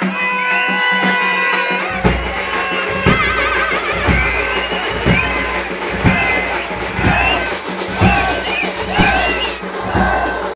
Bye.